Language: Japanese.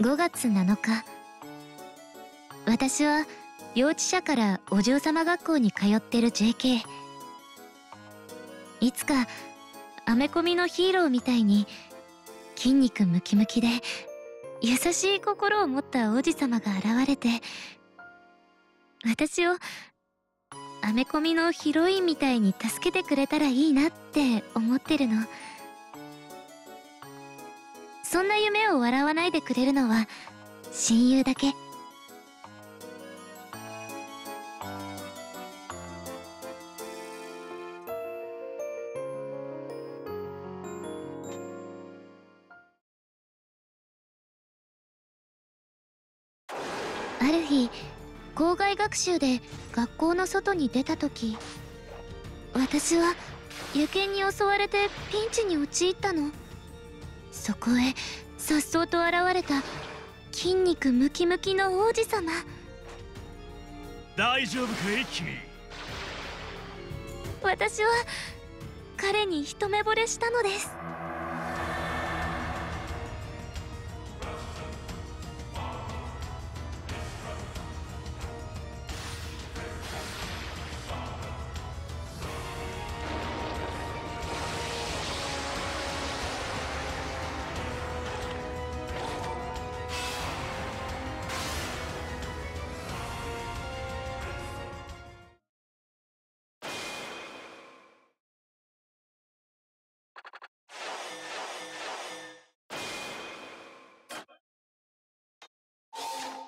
5月7日。私は幼稚舎からお嬢様学校に通ってる JK いつかアメコミのヒーローみたいに筋肉ムキムキで優しい心を持った王子様が現れて私をアメコミのヒロインみたいに助けてくれたらいいなって思ってるの。そんな夢を笑わないでくれるのは親友だけ。ある日校外学習で学校の外に出た時私は野犬に襲われてピンチに陥ったの。そこへ颯爽と現れた筋肉ムキムキの王子様。大丈夫かい君？私は彼に一目惚れしたのです you